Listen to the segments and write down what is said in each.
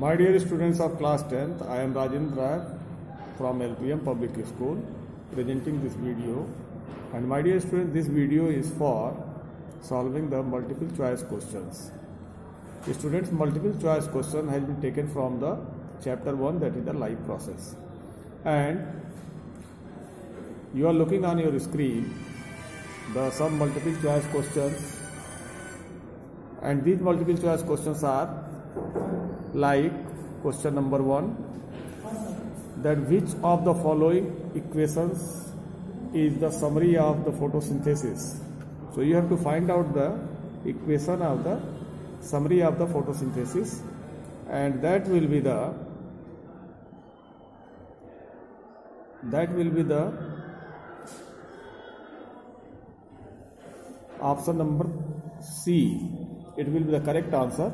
My dear students of class 10th, I am Rajendra from LPM Public School presenting this video. And my dear students, this video is for solving the multiple choice questions. The students multiple choice question has been taken from the chapter 1 that is the life process. And you are looking on your screen the some multiple choice questions and these multiple choice questions are like question number 1 that which of the following equations is the summary of the photosynthesis so you have to find out the equation of the summary of the photosynthesis and that will be the that will be the option number C. It will be the correct answer.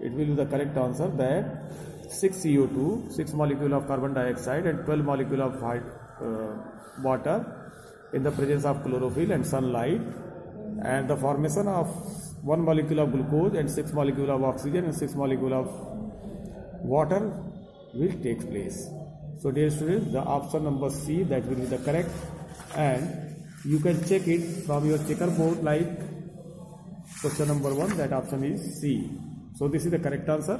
It will be the correct answer that 6 CO2, 6 molecule of carbon dioxide and 12 molecule of uh, water in the presence of chlorophyll and sunlight and the formation of 1 molecule of glucose and 6 molecule of oxygen and 6 molecule of water will take place. So dear students, the option number C that will be the correct and you can check it from your checkerboard like question number 1 that option is C. So this is the correct answer.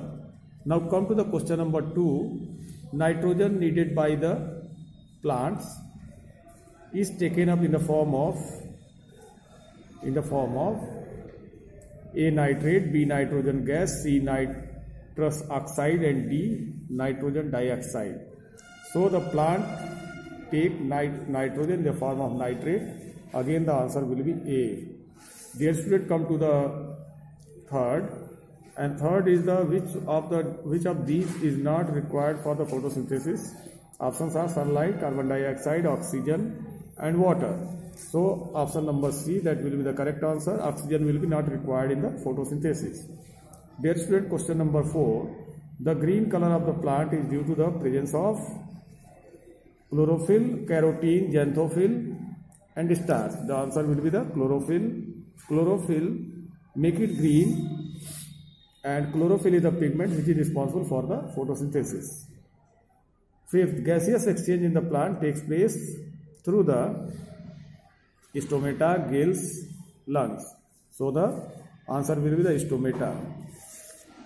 Now come to the question number 2. Nitrogen needed by the plants is taken up in the form of in the form of A nitrate, B nitrogen gas, C nitrous oxide and D nitrogen dioxide. So the plant take nit nitrogen in the form of nitrate. Again the answer will be A. Dear student come to the third and third is the which of the which of these is not required for the photosynthesis. Options are sunlight, carbon dioxide, oxygen and water. So option number C that will be the correct answer. Oxygen will be not required in the photosynthesis. Dear student question number 4. The green color of the plant is due to the presence of chlorophyll, carotene, xanthophyll and starch. The answer will be the chlorophyll. Chlorophyll make it green and chlorophyll is the pigment which is responsible for the photosynthesis. Fifth, gaseous exchange in the plant takes place through the stomata, gills, lungs. So the answer will be the stomata.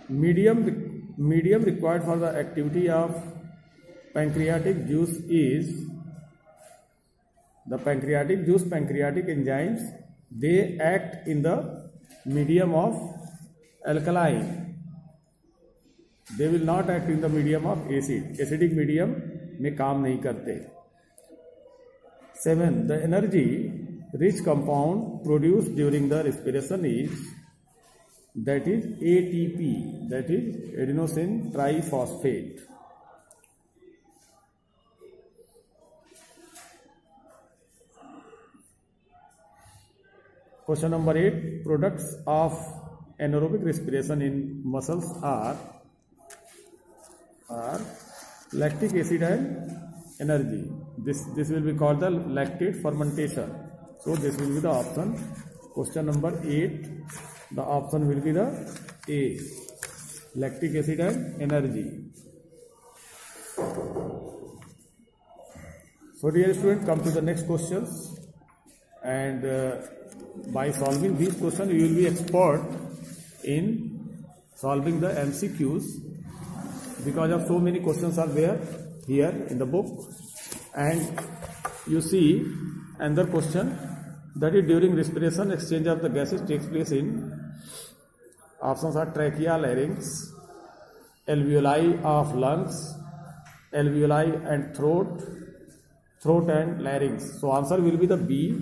Medium, medium required for the activity of pancreatic juice is the pancreatic juice, pancreatic enzymes, they act in the medium of alkaline. They will not act in the medium of acid acidic medium में काम नहीं करते. Seven the energy rich compound produce during the respiration is that is A T P that is adenosine triphosphate question number eight products of anaerobic respiration in muscles are are lactic acid है energy this this will be called the lactate fermentation so this will be the option question number eight the option will be the A lactic acid है energy so dear student come to the next question and by solving this question you will be expert in solving the mcqs because of so many questions are there here in the book. And you see another question that is during respiration exchange of the gases takes place in options are trachea larynx alveoli of lungs alveoli and throat throat and larynx. So answer will be the b.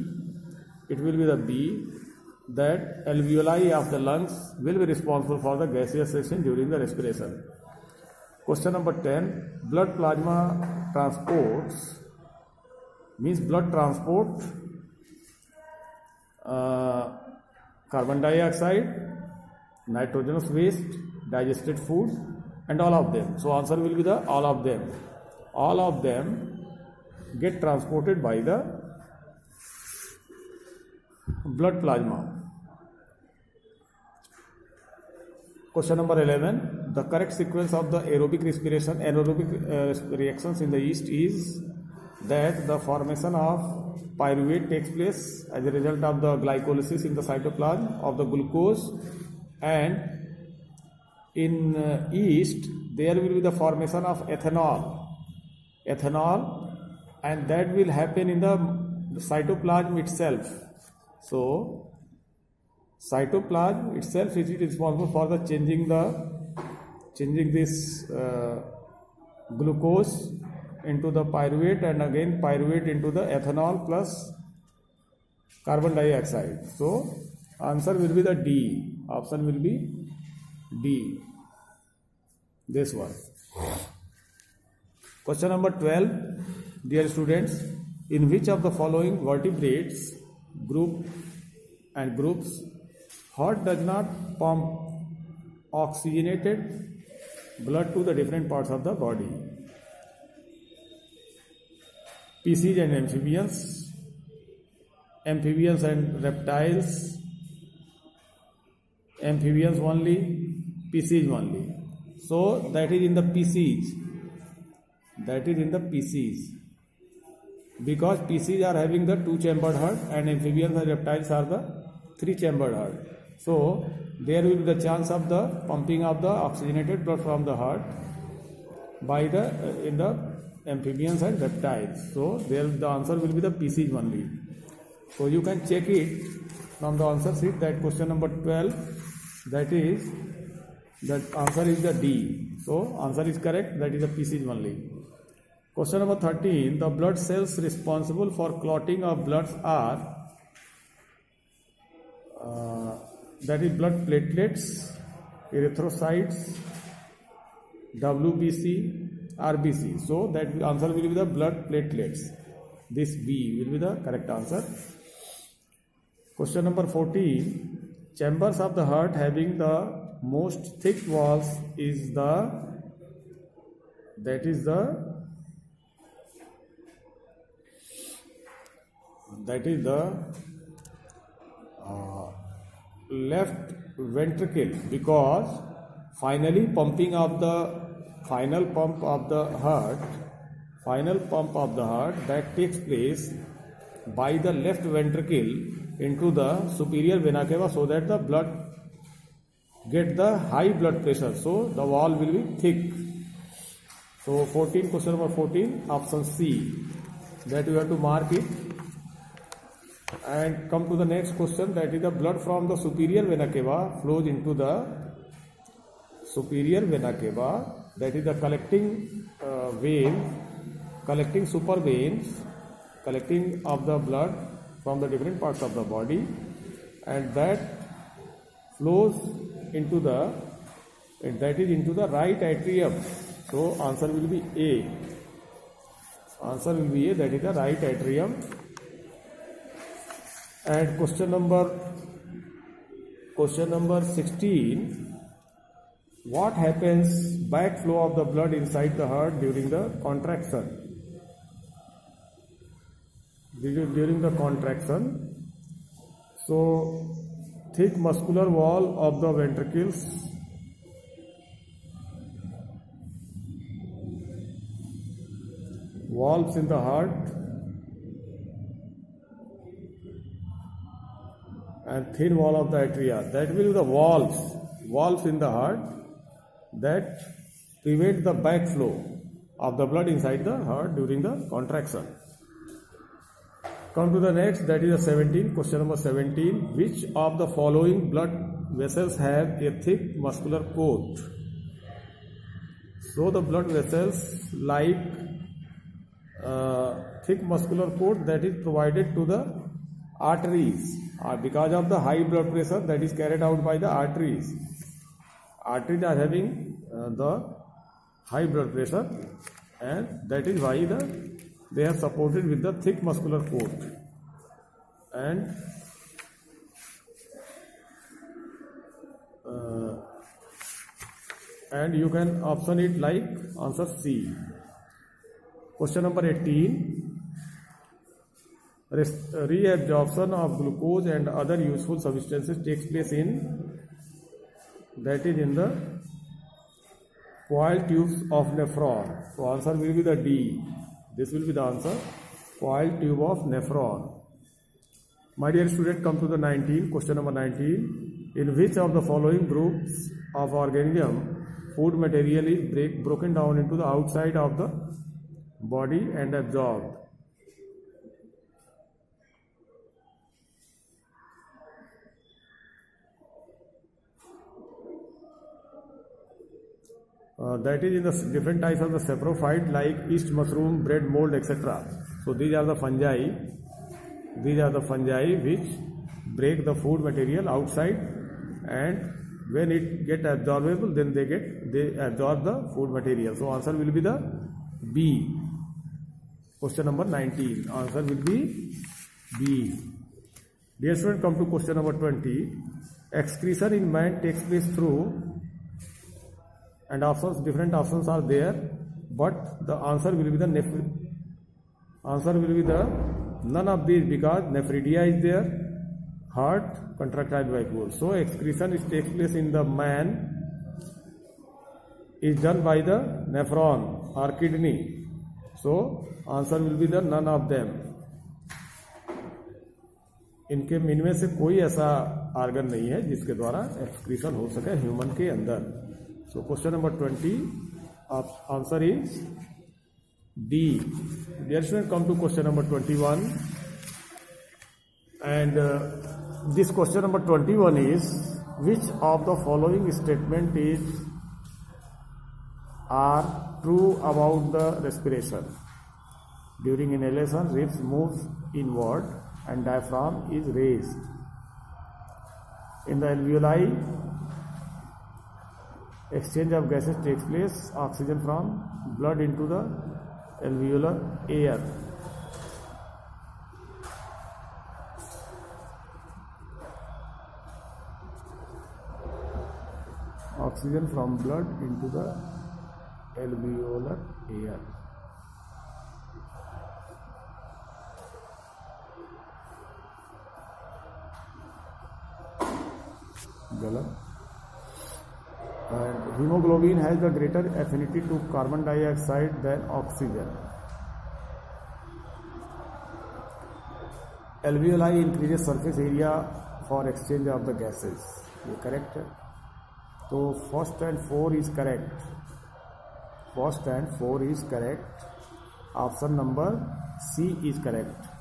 It will be the b that alveoli of the lungs will be responsible for the gaseous exchange during the respiration. Question number 10 blood plasma transports means blood transport uh, carbon dioxide nitrogenous waste digested food and all of them. So answer will be the all of them. All of them get transported by the blood plasma. Question number 11 the correct sequence of the aerobic respiration anaerobic uh, reactions in the yeast is that the formation of pyruvate takes place as a result of the glycolysis in the cytoplasm of the glucose and in uh, yeast there will be the formation of ethanol. Ethanol and that will happen in the cytoplasm itself so cytoplasm itself is responsible for the changing the changing this uh, glucose into the pyruvate and again pyruvate into the ethanol plus carbon dioxide. So answer will be the d. Option will be d. This one. Question number 12 dear students in which of the following vertebrates group and groups heart does not pump oxygenated blood to the different parts of the body Pisces and amphibians, amphibians and reptiles, amphibians only, Pisces only. So that is in the Pisces. That is in the Pisces. Because Pisces are having the two chambered heart and amphibians and reptiles are the three chambered heart. So there will be the chance of the pumping of the oxygenated blood from the heart by the uh, in the amphibians and reptiles. So there the answer will be the Pisces only. So you can check it from the answer sheet that question number 12 that is that answer is the D. So answer is correct that is the Pisces only. Question number 13 the blood cells responsible for clotting of bloods are uh, that is blood platelets, erythrocytes, WBC, RBC. So that answer will be the blood platelets. This B will be the correct answer. Question number 14. Chambers of the heart having the most thick walls is the that is the that is the left ventricle because finally pumping of the final pump of the heart final pump of the heart that takes place by the left ventricle in to the superior vena cava so that the blood get the high blood pressure so the wall will be thick so fourteen question number fourteen option C that you have to mark it and come to the next question that is the blood from the superior vena cava flows into the superior vena cava. That is the collecting uh, vein collecting super veins collecting of the blood from the different parts of the body. And that flows into the and that is into the right atrium. So answer will be a. Answer will be a that is the right atrium and question number question number 16 what happens backflow of the blood inside the heart during the contraction? During the contraction. So thick muscular wall of the ventricles. Valves in the heart and thin wall of the atria that will be the valves valves in the heart that prevent the backflow of the blood inside the heart during the contraction. Come to the next, that is the 17, question number 17. Which of the following blood vessels have a thick muscular coat? So the blood vessels like uh, thick muscular coat that is provided to the arteries uh, because of the high blood pressure that is carried out by the arteries arteries are having uh, the high blood pressure and that is why the they are supported with the thick muscular coat and uh, and you can option it like answer C. Question number 18 Uh, reabsorption of glucose and other useful substances takes place in that is in the coil tubes of nephron. So answer will be the D. This will be the answer. Coil tube of nephron. My dear student, come to the 19, question number 19. In which of the following groups of organism food material is break, broken down into the outside of the body and absorbed? Uh, that is in the different types of the saprophyte like yeast mushroom bread mold etc so these are the fungi. These are the fungi which break the food material outside and when it get absorbable then they get they absorb the food material. So answer will be the b. Question number 19 answer will be b. Dear student come to question number 20 excretion in man takes place through and options different options are there but the answer will be the neph- answer will be the none of these because nephridia is there heart contractile vacuole so excretion is takes place in the man is done by the nephron or kidney so answer will be the none of them इनके इनमें से कोई ऐसा argon नहीं है जिसके द्वारा excretion हो सके ह्यूमन के अंदर So question number 20, answer is D. Dear student, come to question number 21. And uh, this question number 21 is, which of the following statement is are true about the respiration? During inhalation, ribs moves inward and diaphragm is raised. In the alveoli, exchange of gases takes place oxygen from blood into the alveolar air. Oxygen from blood into the alveolar air. गला haemoglobin has the greater affinity to carbon dioxide than oxygen alveoli increases surface area for exchange of the gases ये correct है तो first and four is correct first and four is correct option number C is correct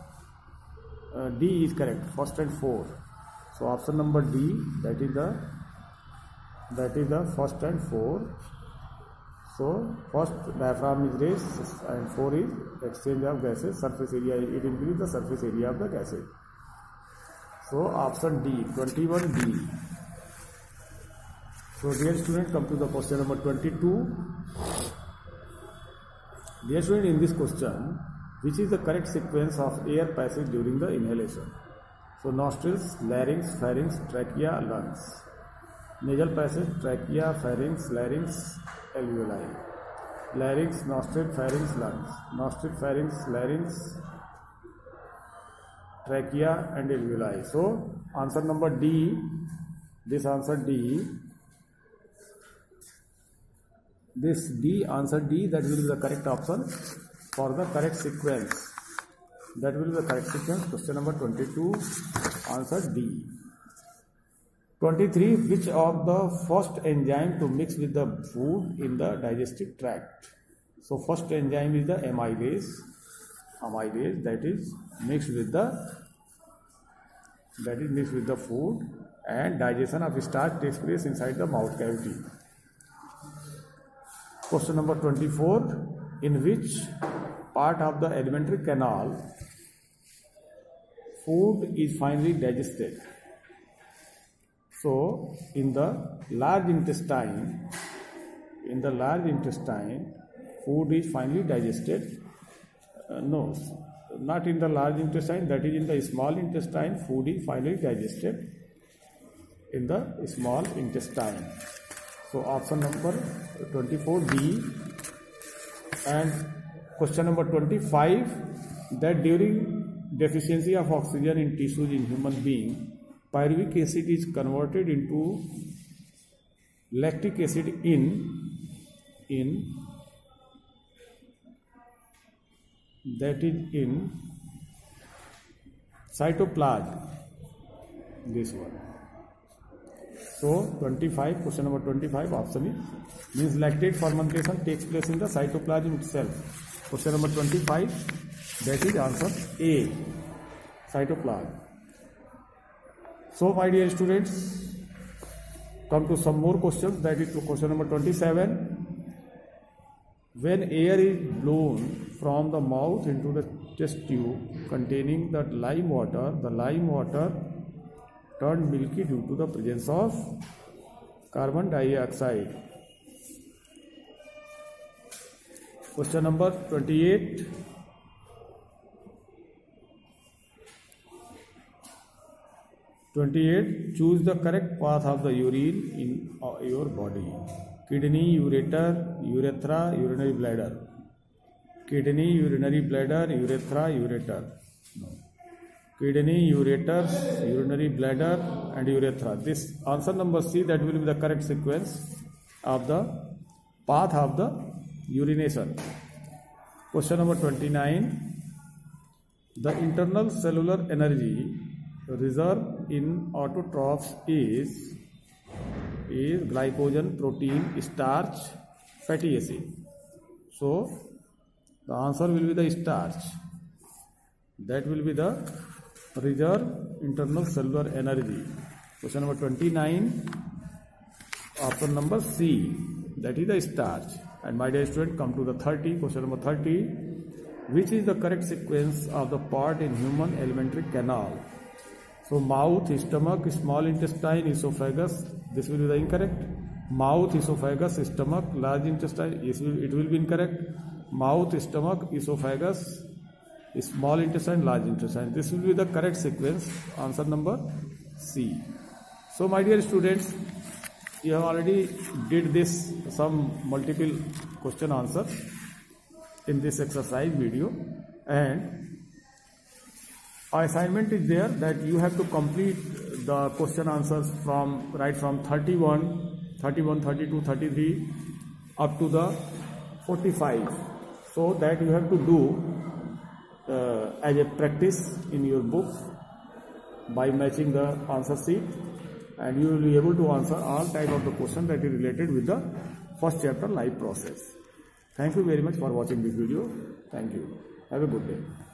D is correct first and four so option number D that is the that is the first and four. So first diaphragm is raised and four is exchange of gases. Surface area it increases the surface area of the gases. So option d 21d so dear student come to the question number 22 dear student in this question which is the correct sequence of air passage during the inhalation? So nostrils larynx pharynx trachea lungs nasal passage trachea pharynx larynx alveoli. Larynx nostril pharynx lungs. Nostril pharynx larynx trachea and alveoli. So answer number d this answer d this d answer d that will be the correct option for the correct sequence. That will be the correct sequence. Question number 22 answer d 23 which of the first enzyme to mix with the food in the digestive tract? So first enzyme is the amylase. Amylase that is mixed with the that is mixed with the food and digestion of starch takes place inside the mouth cavity. Question number 24 in which part of the alimentary canal food is finally digested so in the large intestine in the large intestine food is finally digested uh, no not in the large intestine that is in the small intestine food is finally digested. In the small intestine. So option number 24d and question number 25 that during deficiency of oxygen in tissues in human being pyruvic acid is converted into lactic acid in in that is in cytoplasm this one so 25 question number 25 option is means lactate fermentation takes place in the cytoplasm itself question number 25 that is answer a cytoplasm so my dear students come to some more question that is question number twenty seven when air is blown from the mouth in to the test tube containing the lime water the lime water turn milky due to the presence of carbon dioxide question number twenty eight 28 choose the correct path of the urine in your body kidney ureter urethra urinary bladder kidney urinary bladder urethra ureter kidney ureter urinary bladder and urethra this answer number C that will be the correct sequence of the path of the urination question number twenty nine the internal cellular energy reserve in autotrophs is is glycogen protein starch fatty acid. So the answer will be the starch. That will be the reserve internal cellular energy. Question number 29 option number c. That is the starch. And my dear student come to the 30 question number 30 which is the correct sequence of the part in human alimentary canal so mouth, stomach, small intestine, esophagus. This will be the incorrect. Mouth, esophagus, stomach, large intestine. It will be incorrect. Mouth, stomach, esophagus, small intestine, large intestine. This will be the correct sequence. Answer number C. So my dear students, you have already did this some multiple question answers in this exercise video and assignment is there that you have to complete the question answers from right from 31 31 32 33 up to the 45 so that you have to do uh, as a practice in your book by matching the answer sheet. And you will be able to answer all type of the question that is related with the first chapter life process. Thank you very much for watching this video. Thank you. Have a good day